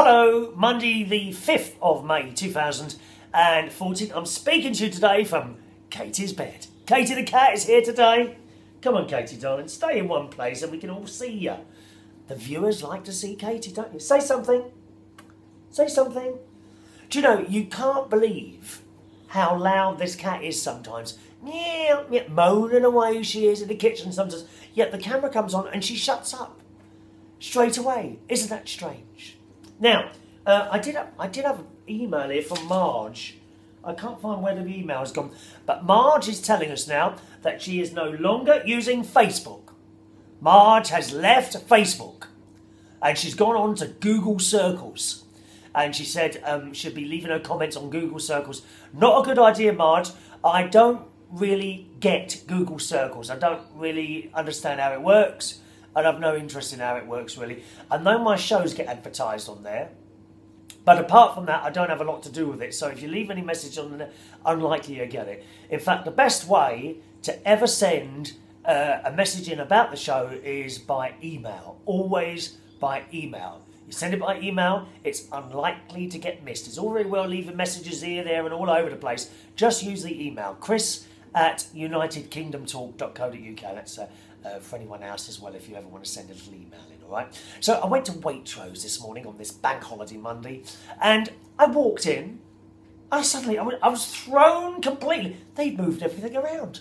Hello, Monday the 5th of May 2014. I'm speaking to you today from Katie's bed. Katie the cat is here today. Come on, Katie, darling, stay in one place and we can all see you. The viewers like to see Katie, don't you? Say something. Say something. Do you know, you can't believe how loud this cat is sometimes. Yeah, yeah, moaning away she is in the kitchen sometimes. Yet the camera comes on and she shuts up straight away. Isn't that strange? Now, uh, I did have, I did have an email here from Marge. I can't find where the email has gone, but Marge is telling us now that she is no longer using Facebook. Marge has left Facebook, and she's gone on to Google Circles. And she said um, she'll be leaving her comments on Google Circles. Not a good idea, Marge. I don't really get Google Circles. I don't really understand how it works and I've no interest in how it works really. I know my shows get advertised on there, but apart from that, I don't have a lot to do with it. So if you leave any message on there, unlikely you get it. In fact, the best way to ever send uh, a message in about the show is by email. Always by email. You send it by email, it's unlikely to get missed. It's all very well leaving messages here, there, and all over the place. Just use the email. Chris at unitedkingdomtalk.co.uk. That's uh, uh, for anyone else as well if you ever want to send a little email in, all right? So I went to Waitrose this morning on this bank holiday Monday and I walked in. I suddenly, I was, thrown completely. They'd moved everything around.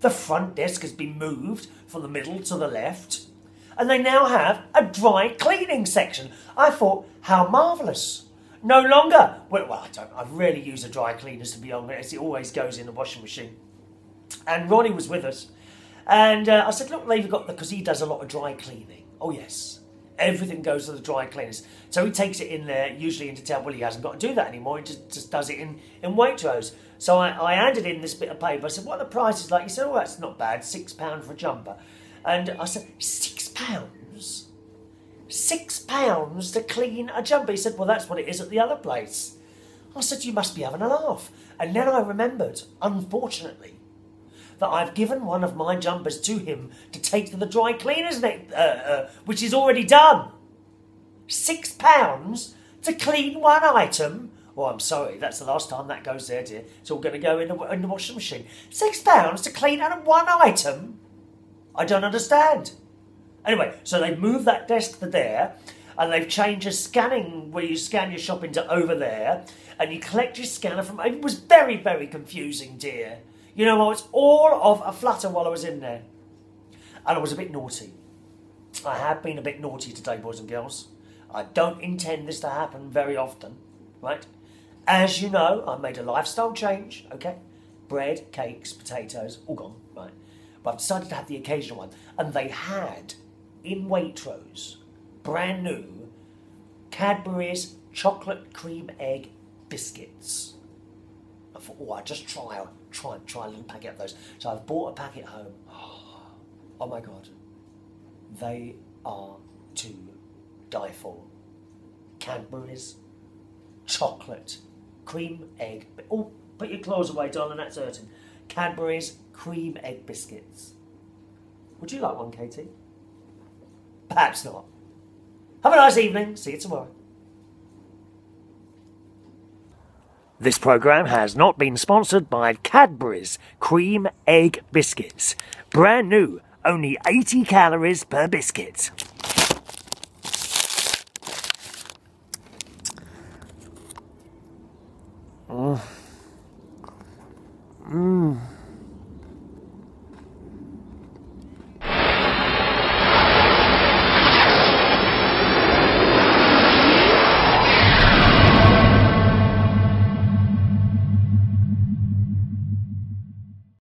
The front desk has been moved from the middle to the left, and they now have a dry cleaning section. I thought, how marvellous. No longer, well, well, I don't, I rarely use a dry cleaners to be honest, it always goes in the washing machine. And Ronnie was with us, and uh, I said, look, they've got, the. because he does a lot of dry cleaning. Oh, yes. Everything goes to the dry cleaners. So he takes it in there, usually into town. Well, he hasn't got to do that anymore. He just, just does it in, in Waitrose. So I, I handed in this bit of paper. I said, what are the prices like? He said, oh, that's not bad. £6 for a jumper. And I said, £6? Six pounds to clean a jumper. He said, well, that's what it is at the other place. I said, you must be having a laugh. And then I remembered, unfortunately, that I've given one of my jumpers to him to take to the dry cleaners, uh, uh, which is already done. Six pounds to clean one item. Oh, I'm sorry, that's the last time that goes there, dear. It's all going to go in the, in the washing machine. Six pounds to clean out one item? I don't understand. Anyway, so they've moved that desk to there, and they've changed the scanning where you scan your shopping to over there, and you collect your scanner from. It was very, very confusing, dear. You know, I was all of a flutter while I was in there. And I was a bit naughty. I have been a bit naughty today, boys and girls. I don't intend this to happen very often, right? As you know, I made a lifestyle change, okay? Bread, cakes, potatoes, all gone, right? But I've decided to have the occasional one. And they had, in Waitrose, brand new, Cadbury's chocolate cream egg biscuits. I thought, oh, I'll just try, try, try a little packet those. So I've bought a packet home. Oh my God. They are to die for. Cadbury's chocolate cream egg. Oh, put your claws away, darling, that's hurting. Cadbury's cream egg biscuits. Would you like one, Katie? Perhaps not. Have a nice evening. See you tomorrow. This programme has not been sponsored by Cadbury's Cream Egg Biscuits. Brand new, only 80 calories per biscuit.